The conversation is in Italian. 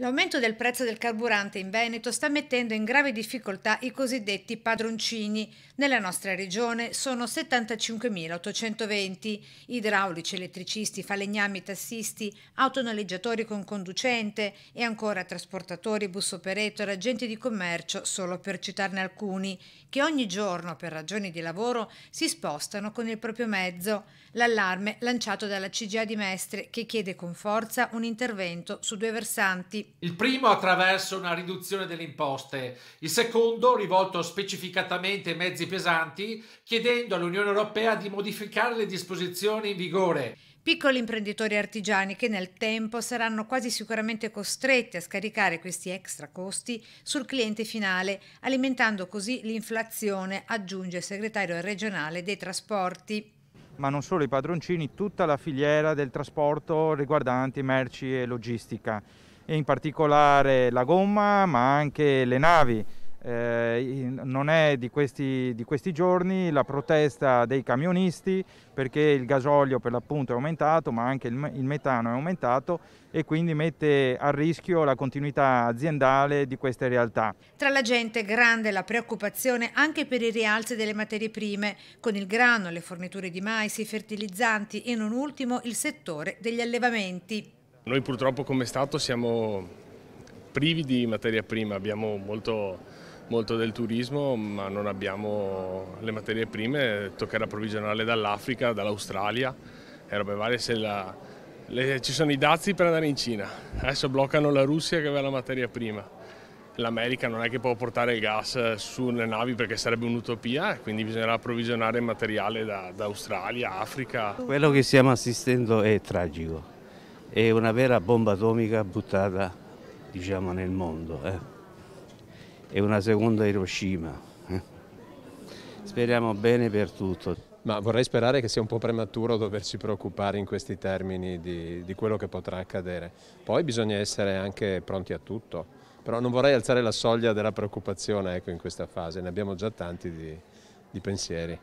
L'aumento del prezzo del carburante in Veneto sta mettendo in grave difficoltà i cosiddetti padroncini. Nella nostra regione sono 75.820 idraulici, elettricisti, falegnami, tassisti, autonoleggiatori con conducente e ancora trasportatori, bus operator, agenti di commercio, solo per citarne alcuni, che ogni giorno per ragioni di lavoro si spostano con il proprio mezzo. L'allarme lanciato dalla CGA di Mestre che chiede con forza un intervento su due versanti il primo attraverso una riduzione delle imposte, il secondo rivolto specificatamente ai mezzi pesanti, chiedendo all'Unione Europea di modificare le disposizioni in vigore. Piccoli imprenditori artigiani che nel tempo saranno quasi sicuramente costretti a scaricare questi extra costi sul cliente finale, alimentando così l'inflazione, aggiunge il segretario regionale dei trasporti ma non solo i padroncini, tutta la filiera del trasporto riguardante merci e logistica e in particolare la gomma ma anche le navi. Eh, non è di questi, di questi, giorni la protesta dei camionisti perché il gasolio per l'appunto è aumentato ma anche il, il metano è aumentato e quindi mette a rischio la continuità aziendale di queste realtà. Tra la gente grande la preoccupazione anche per i rialzi delle materie prime con il grano, le forniture di mais, i fertilizzanti e non ultimo il settore degli allevamenti. Noi purtroppo come Stato siamo privi di materia prima, abbiamo molto, molto del turismo ma non abbiamo le materie prime, toccherà approvvigionarle dall'Africa, dall'Australia e robe varie se la, le, ci sono i dazi per andare in Cina, adesso bloccano la Russia che aveva la materia prima. L'America non è che può portare il gas sulle navi perché sarebbe un'utopia, quindi bisognerà approvvigionare materiale da, da Australia, Africa. Quello che stiamo assistendo è tragico è una vera bomba atomica buttata diciamo, nel mondo. Eh. È una seconda Hiroshima. Eh. Speriamo bene per tutto. Ma vorrei sperare che sia un po' prematuro doverci preoccupare in questi termini di, di quello che potrà accadere. Poi bisogna essere anche pronti a tutto, però non vorrei alzare la soglia della preoccupazione ecco, in questa fase, ne abbiamo già tanti di, di pensieri.